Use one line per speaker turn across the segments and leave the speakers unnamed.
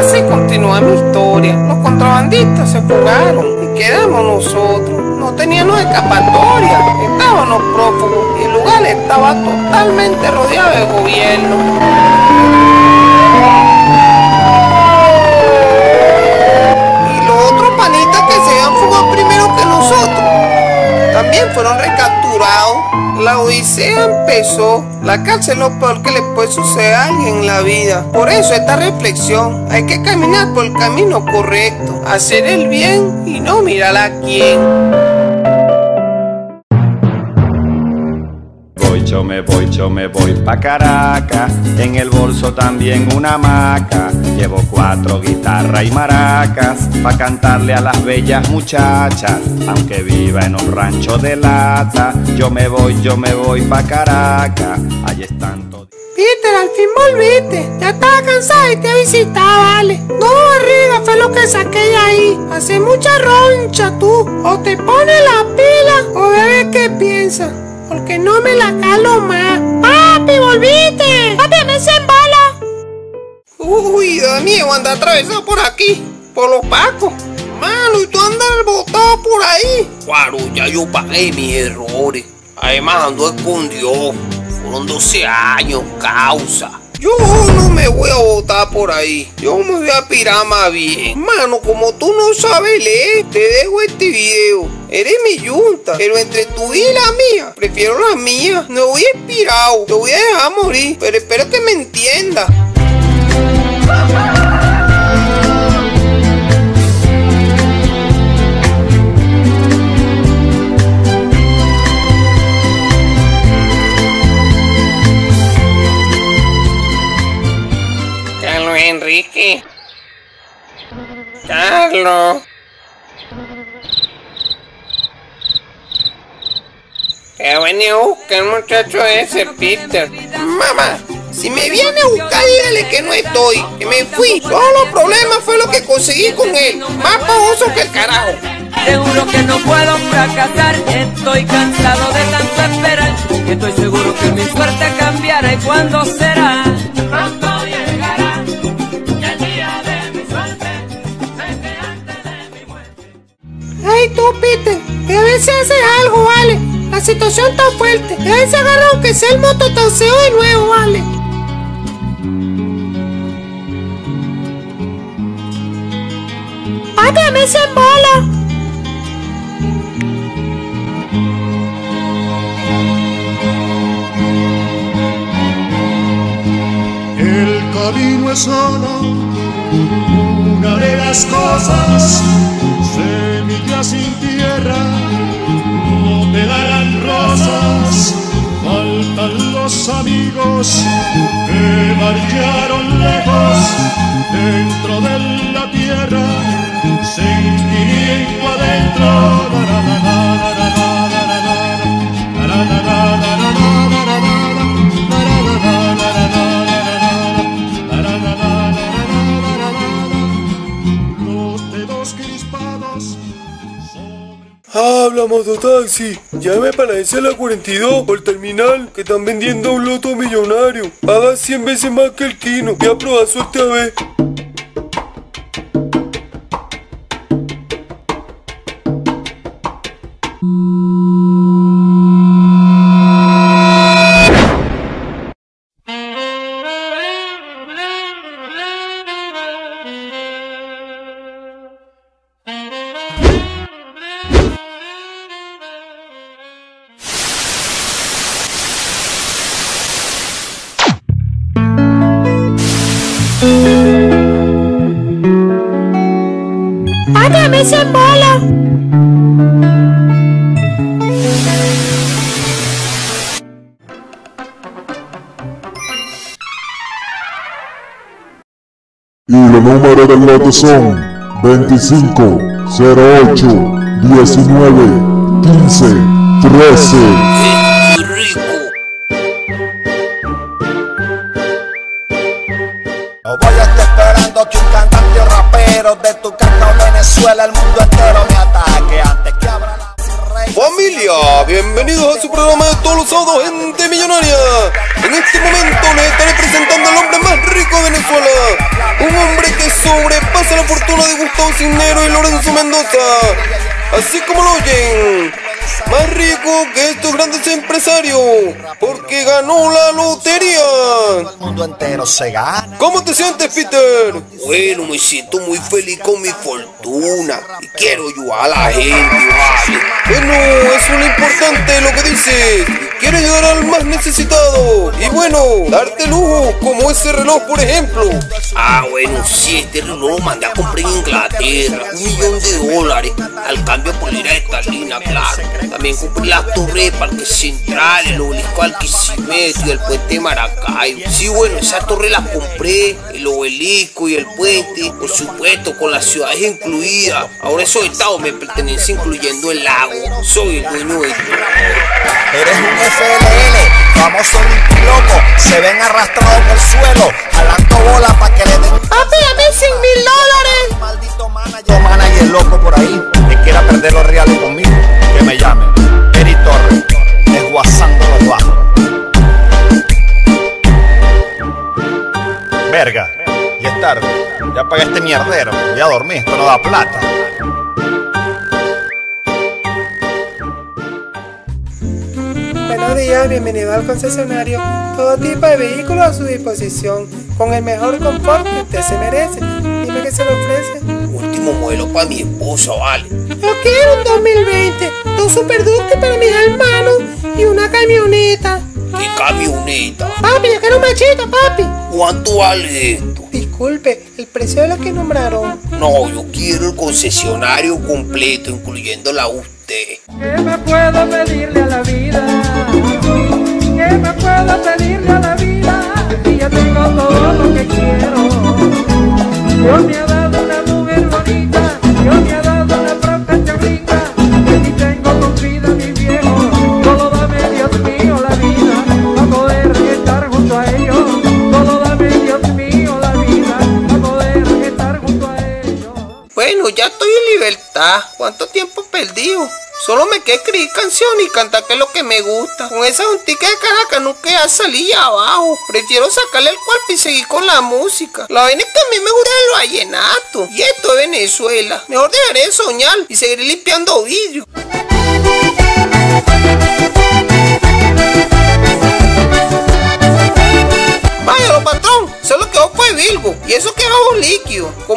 Así continúa mi historia. Los contrabandistas se fugaron y quedamos nosotros. No teníamos escapatoria. Estábamos prófugos y el lugar estaba totalmente rodeado de gobierno. Y los recapturados. La odisea empezó. La cárcel es lo peor que le puede suceder a alguien en la vida. Por eso esta reflexión. Hay que caminar por el camino correcto. Hacer el bien y no mirar a quién.
Yo me voy, yo me voy pa' Caracas. En el bolso también una maca. Llevo cuatro guitarras y maracas. Pa' cantarle a las bellas muchachas. Aunque viva en un rancho de lata. Yo me voy, yo me voy pa' Caracas. Allí están todos.
Peter, al fin volviste. Ya estaba cansada y te visitaba, vale. No, barriga, fue lo que saqué de ahí. Hace mucha roncha tú. O te pones la pila o bebes qué piensas. Porque no me la calo más. ¡Papi, volviste! ¡Papi, me se embala!
Uy, Daniel, anda atravesado por aquí. Por los pacos. Mano, y tú andas botado por ahí. Claro, ya yo pagué mis errores. Además ando escondido. Fueron 12 años, causa. Yo no me voy a botar por ahí. Yo me voy a pirar más bien. Mano, como tú no sabes leer, te dejo este video. Eres mi yunta. Pero entre tú y la mía, prefiero la mía. No voy inspirado. Te voy a dejar morir. Pero espero que me entiendas. Carlos. Que venía a buscar el muchacho ese, Peter. Mamá, si me viene a buscar, dígale que no estoy, que me fui. Todos los problemas fue lo que conseguí con él. Más baboso que el carajo.
Te juro que no puedo fracasar, estoy cansado
Peter, debes hacer algo, vale. La situación está fuerte. Debes agarrar aunque sea el mototaxeo de nuevo, vale. Papi, me se embola.
El camino es solo una de las cosas, amigos que marcharon lejos dentro de la tierra, sentimiento adentro. la, la, la,
Llame para esa la 42 o el terminal que están vendiendo un loto millonario. Paga 100 veces más que el Kino. Ya probá suerte a ver.
Papi, me se embola.
Y los números del lote son 25, 08, 19, 15, 13.
Voy a estar esperando que un cantante o rapero de tu canta o Venezuela el mundo entero me ataque antes que abra la.
Familia, bienvenidos a su programa de todos los sábados, gente millonaria.
En este momento les estaré presentando al hombre más rico de Venezuela. Un hombre que sobrepasa la fortuna de Gustavo Cisnero y Lorenzo Mendoza. Así como lo oyen. Más rico que estos grandes empresarios. Porque ganó la lotería.
El mundo entero se gana.
¿Cómo te sientes, Peter? Bueno, me siento muy feliz con mi fortuna. Y quiero ayudar a la gente, vale. Bueno, eso es lo importante, lo que dices. Quiero ayudar al más necesitado. Y bueno, darte lujo, como ese reloj, por ejemplo. Ah, bueno, sí, este reloj lo mandé a comprar en Inglaterra. Un millón de dólares. Al cambio por lira esterlina, claro. También compré las torres de Parque Central, el obelisco Alquisimeto y el puente de Maracaibo. Sí, bueno, esas torres las compré, el obelisco y el puente, por supuesto, con las ciudades incluidas. Ahora esos estados me pertenecen incluyendo el lago. Soy el dueño de esto.
Eres un FLL, famoso loco. Se ven arrastrados por el suelo, jalando bola para que le den
Papi, dame 100 mil dólares.
maldito manager. manager loco por ahí que quiera perder los reales conmigo. Que me llame. Eri Torres, desguazando los bajos. Verga, ya es tarde. Ya pagué este mierdero. Voy a dormir, esto no da plata.
Días, bienvenido al concesionario. Todo tipo de vehículos a su disposición, con el mejor confort que usted se merece. Dime qué se le ofrece.
Último modelo para mi esposa, vale.
Yo quiero un 2020, dos superductos para mis hermanos y una camioneta.
¿Qué camioneta?
Papi, yo quiero un machito, papi.
¿Cuánto vale esto?
Disculpe, el precio de la que nombraron.
No, yo quiero el concesionario completo, incluyéndola a usted.
¿Qué me puedo pedirle a la vida? ¿Qué me puedo pedirle a la vida? Si ya tengo todo lo que quiero. Dios me ha dado una mujer bonita, Dios me ha dado una propia linda. Que ni tengo con vida mi viejo. Solo dame, Dios mío, la vida, para poder estar junto a ellos. Solo dame, Dios mío, la vida, para poder estar junto a ellos.
Bueno, ya estoy en libertad. ¿Cuánto tiempo perdido? Solo me quedé escribir canciones y cantar que es lo que me gusta. Con esa juntica de Caracas no queda salir abajo. Prefiero sacarle el cuerpo y seguir con la música. La vaina es que a mí me gusta el vallenato. Y esto es Venezuela. Mejor dejaré de soñar y seguiré limpiando vidrio.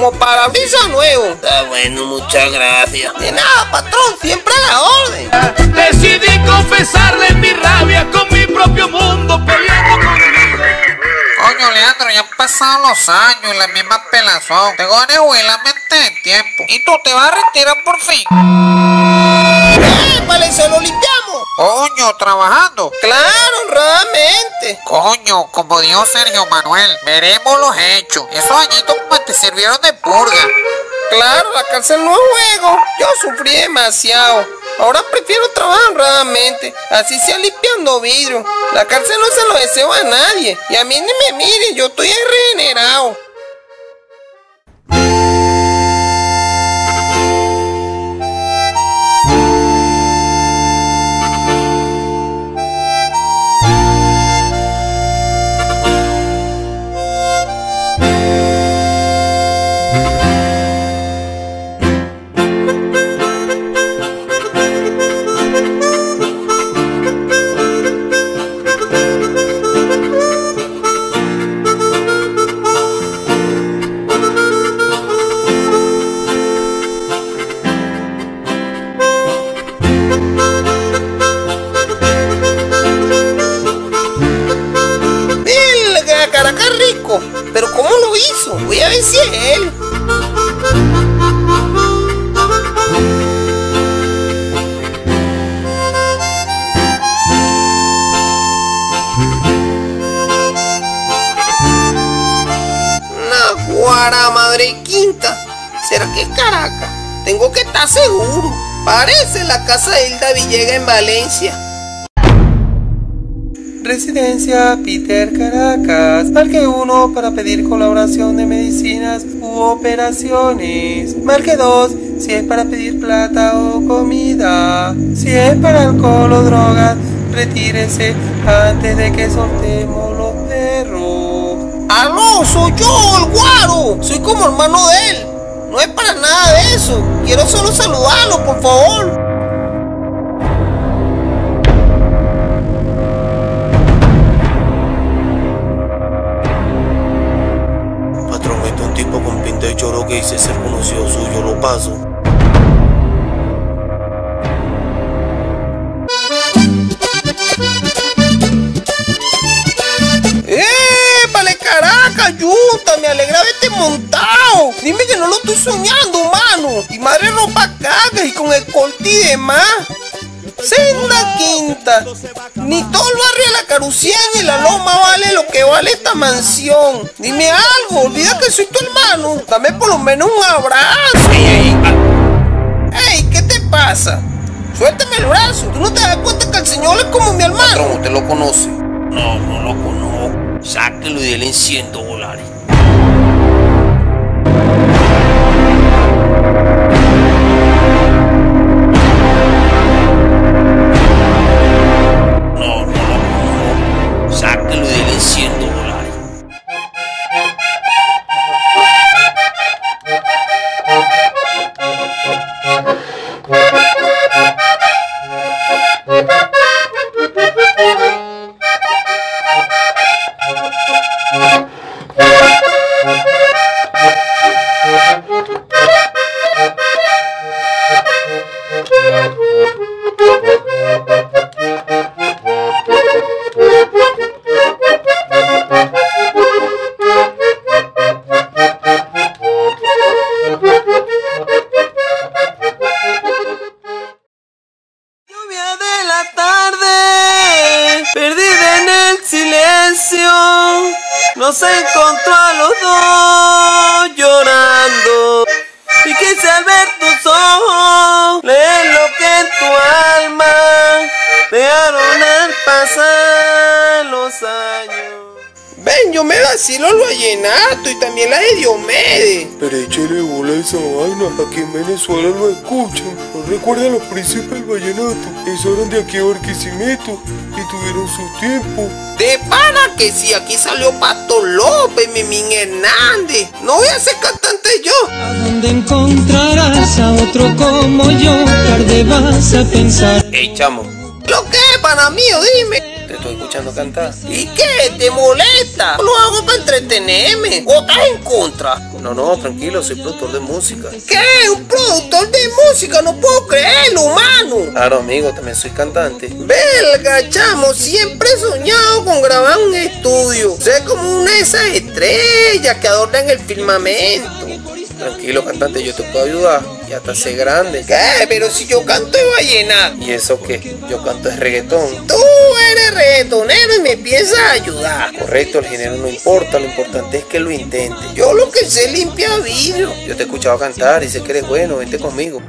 Como para brisa nuevo. Está bueno, muchas gracias. De nada, patrón. Siempre a la orden.
Decidí confesarle mi rabia con mi propio mundo peleando conmigo.
Coño, Leandro, ya han pasado los años y la misma pelazón. Tengo ganas de jubilarme antes de tiempo. Y tú te vas a retirar por fin.
¡Eh, vale, se lo limpiamos!
Coño, trabajando.
Claro, honradamente.
Coño, como dijo Sergio Manuel, veremos los hechos. Esos añitos como te sirvieron de purga.
Claro, la cárcel no es juego. Yo sufrí demasiado. Ahora prefiero trabajar honradamente. Así sea limpiando vidrio. La cárcel no se lo deseo a nadie. Y a mí ni me miren, yo estoy regenerado. Él. Naguara madre quinta. ¿Será que Caracas? Tengo que estar seguro. Parece la casa de Hilda Villega en Valencia. Residencia Peter Caracas. Marque 1 para pedir colaboración de medicinas u operaciones. Marque 2 si es para pedir plata o comida. Si es para alcohol o drogas, retírese antes de que soltemos los perros. ¡Aló! ¡Soy yo, el guaro! Soy como hermano de él. No es para nada de eso. Quiero solo saludarlo, por favor. Paso. ¡Eh! ¡Vale caraca, Yuta! Me alegra verte montado. Dime que no lo estoy soñando, mano. Y madre ropa caga y con el corte y demás. Senda quinta. Ni todo el barrio de la Carucía ni la Loma vale lo que vale esta mansión. Dime algo, olvida que soy tu hermano. Dame por lo menos un abrazo. ¡Ey, ey! ¡Ey! ¿Qué te pasa? Suéltame el brazo. ¿Tú no te das cuenta que el señor es como mi hermano? Patrón, ¿usted lo conoce? No, no lo conozco. Sáquelo y déle en 100 dólares. Spirit Vacilo el vallenato y también la de Diomedes.
Pero échale bola a esa vaina, aquí en Venezuela lo escuchan. ¿No recuerdan los príncipes del vallenato? Esos eran de aquí a Barquisimeto y tuvieron su tiempo.
De pana que si aquí salió Pato López, Mimín Hernández. No voy a ser cantante yo.
¿A dónde encontrarás a otro como yo? Tarde vas a pensar.
Ey, chamo. ¿Lo que es, pana mío? Dime. Te estoy escuchando cantar. ¿Y qué? ¿Te molesta? Lo hago para entretenerme. ¿O estás en contra? No, no, tranquilo, soy productor de música. ¿Qué? ¿Un productor de música? No puedo creerlo, humano. Claro, amigo, también soy cantante. Belga, chamo, siempre he soñado con grabar un estudio. Sé como una de esas estrellas que adornan el firmamento. Tranquilo, cantante, yo te puedo ayudar. Ya hasta sé grande. ¿Qué? Pero si yo canto de vallenato. ¿Y eso qué? Yo canto de reggaetón. Tú eres reggaetonero y me piensas a ayudar. Correcto, el género no importa. Lo importante es que lo intentes. Yo lo que sé es limpiar vidrio. Yo te he escuchado cantar y sé que eres bueno. Vente conmigo.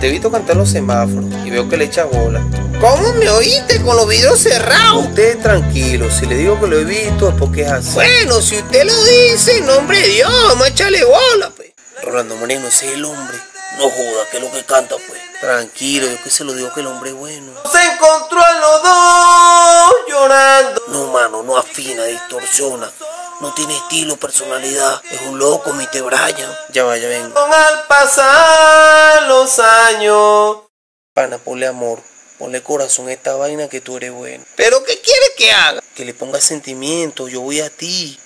Te he visto cantar los semáforos y veo que le echas bola. ¿Cómo me oíste con los vidrios cerrados? Usted tranquilo, si le digo que lo he visto es porque es así. Bueno, si usted lo dice, en nombre de Dios, echarle bola, pues. Rolando Moreno, ese es el hombre. No joda, que es lo que canta, pues. Tranquilo, yo que se lo digo que el hombre es bueno. Se encontró a los dos llorando. No, mano, no afina, distorsiona. No tiene estilo, personalidad. Es un loco, mi te Brian. Ya vaya, ven. Con al pasar los años. Pana, ponle amor. Ponle corazón a esta vaina que tú eres bueno. ¿Pero qué quieres que haga? Que le ponga sentimiento. Yo voy a ti.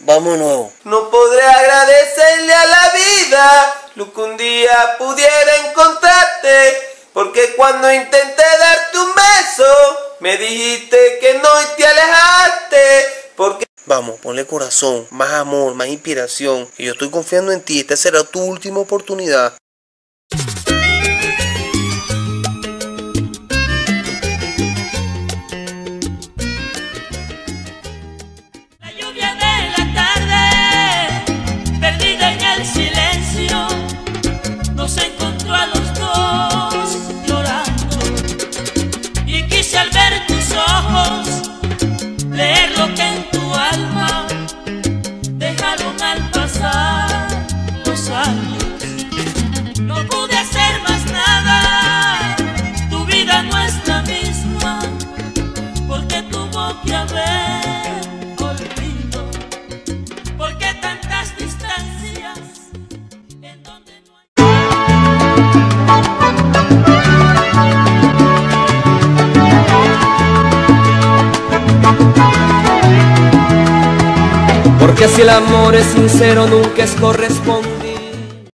Vamos nuevo. No podré agradecerle a la vida lo que un día pudiera encontrarte. Porque cuando intenté darte un beso, me dijiste que no y te alejaste. Porque... Vamos, ponle corazón, más amor, más inspiración. Y yo estoy confiando en ti. Esta será tu última oportunidad.
Que si el amor es sincero nunca es correspondido